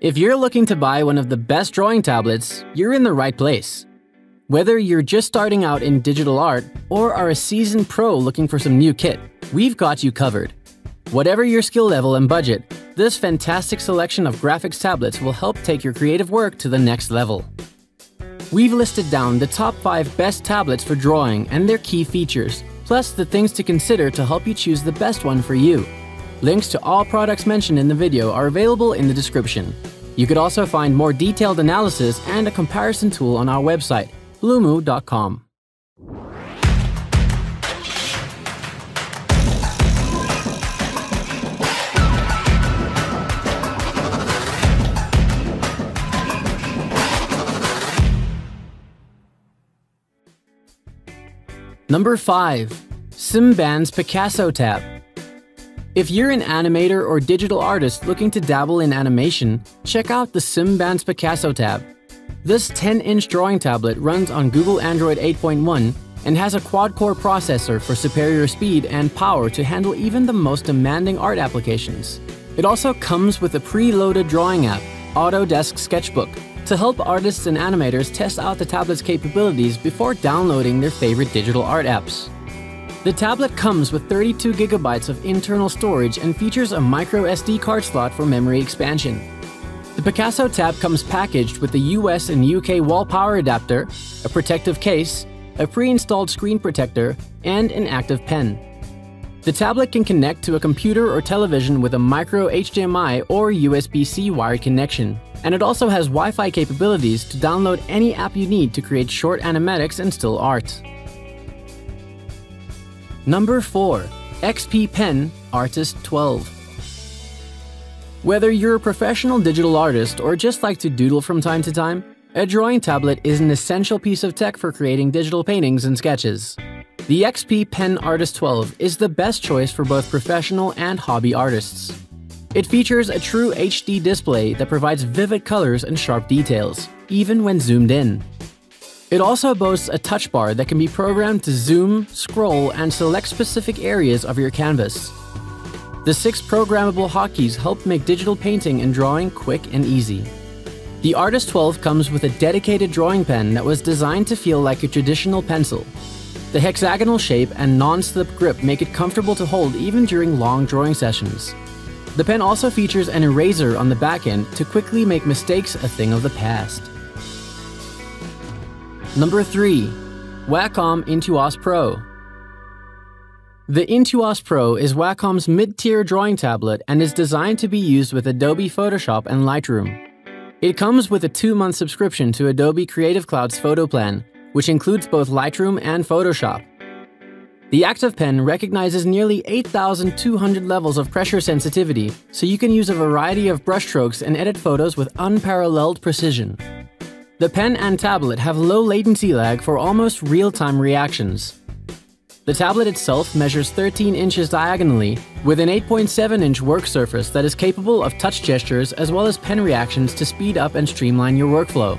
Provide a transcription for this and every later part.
If you're looking to buy one of the best drawing tablets, you're in the right place. Whether you're just starting out in digital art or are a seasoned pro looking for some new kit, we've got you covered. Whatever your skill level and budget, this fantastic selection of graphics tablets will help take your creative work to the next level. We've listed down the top 5 best tablets for drawing and their key features, plus the things to consider to help you choose the best one for you. Links to all products mentioned in the video are available in the description. You could also find more detailed analysis and a comparison tool on our website, blumoo.com. Number 5. Simbans Picasso Tab if you're an animator or digital artist looking to dabble in animation, check out the Simbans Picasso tab. This 10-inch drawing tablet runs on Google Android 8.1 and has a quad-core processor for superior speed and power to handle even the most demanding art applications. It also comes with a pre-loaded drawing app, Autodesk Sketchbook, to help artists and animators test out the tablet's capabilities before downloading their favorite digital art apps. The tablet comes with 32 gigabytes of internal storage and features a micro SD card slot for memory expansion. The Picasso tab comes packaged with the US and UK wall power adapter, a protective case, a pre-installed screen protector, and an active pen. The tablet can connect to a computer or television with a micro HDMI or USB-C wired connection, and it also has Wi-Fi capabilities to download any app you need to create short animatics and still art. Number 4. XP Pen Artist 12. Whether you're a professional digital artist or just like to doodle from time to time, a drawing tablet is an essential piece of tech for creating digital paintings and sketches. The XP Pen Artist 12 is the best choice for both professional and hobby artists. It features a true HD display that provides vivid colors and sharp details, even when zoomed in. It also boasts a touch bar that can be programmed to zoom, scroll, and select specific areas of your canvas. The six programmable hotkeys help make digital painting and drawing quick and easy. The Artist 12 comes with a dedicated drawing pen that was designed to feel like a traditional pencil. The hexagonal shape and non-slip grip make it comfortable to hold even during long drawing sessions. The pen also features an eraser on the back end to quickly make mistakes a thing of the past. Number 3. Wacom Intuos Pro The Intuos Pro is Wacom's mid-tier drawing tablet and is designed to be used with Adobe Photoshop and Lightroom. It comes with a two-month subscription to Adobe Creative Cloud's photo plan, which includes both Lightroom and Photoshop. The Active Pen recognizes nearly 8,200 levels of pressure sensitivity, so you can use a variety of brushstrokes and edit photos with unparalleled precision. The pen and tablet have low latency lag for almost real-time reactions. The tablet itself measures 13 inches diagonally, with an 8.7-inch work surface that is capable of touch gestures as well as pen reactions to speed up and streamline your workflow.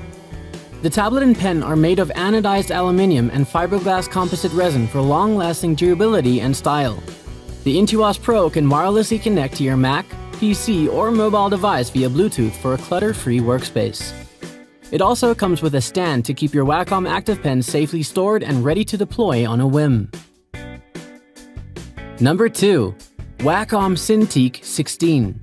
The tablet and pen are made of anodized aluminium and fiberglass composite resin for long-lasting durability and style. The Intuos Pro can wirelessly connect to your Mac, PC, or mobile device via Bluetooth for a clutter-free workspace. It also comes with a stand to keep your Wacom Active Pen safely stored and ready to deploy on a whim. Number 2. Wacom Cintiq 16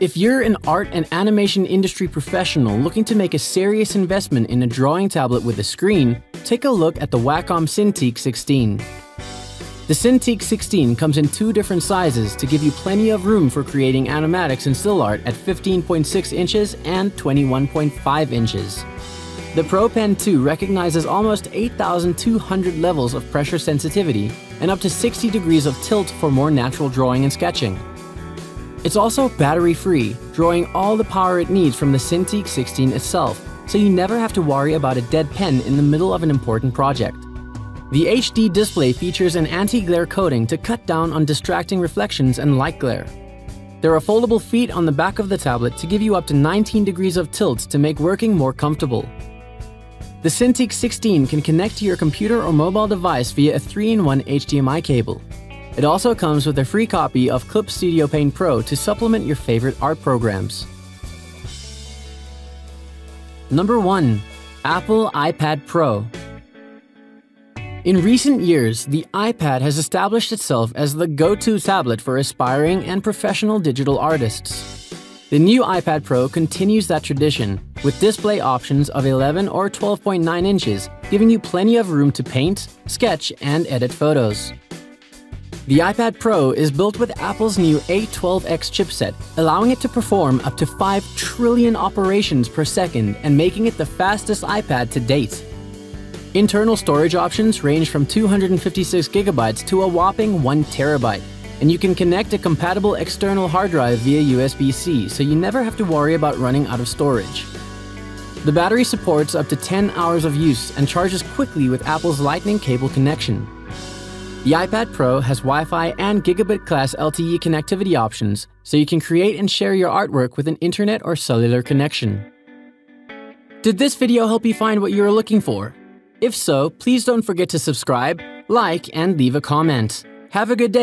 If you're an art and animation industry professional looking to make a serious investment in a drawing tablet with a screen, take a look at the Wacom Cintiq 16. The Cintiq 16 comes in two different sizes to give you plenty of room for creating animatics and still art at 15.6 inches and 21.5 inches. The Pro Pen 2 recognizes almost 8,200 levels of pressure sensitivity and up to 60 degrees of tilt for more natural drawing and sketching. It's also battery-free, drawing all the power it needs from the Cintiq 16 itself, so you never have to worry about a dead pen in the middle of an important project. The HD display features an anti-glare coating to cut down on distracting reflections and light glare. There are foldable feet on the back of the tablet to give you up to 19 degrees of tilt to make working more comfortable. The Cintiq 16 can connect to your computer or mobile device via a 3-in-1 HDMI cable. It also comes with a free copy of Clip Studio Paint Pro to supplement your favorite art programs. Number 1. Apple iPad Pro in recent years, the iPad has established itself as the go-to tablet for aspiring and professional digital artists. The new iPad Pro continues that tradition, with display options of 11 or 12.9 inches, giving you plenty of room to paint, sketch, and edit photos. The iPad Pro is built with Apple's new A12X chipset, allowing it to perform up to 5 trillion operations per second and making it the fastest iPad to date. Internal storage options range from 256 gigabytes to a whopping 1 terabyte, and you can connect a compatible external hard drive via USB-C, so you never have to worry about running out of storage. The battery supports up to 10 hours of use and charges quickly with Apple's Lightning cable connection. The iPad Pro has Wi-Fi and gigabit-class LTE connectivity options, so you can create and share your artwork with an internet or cellular connection. Did this video help you find what you were looking for? If so, please don't forget to subscribe, like, and leave a comment. Have a good day.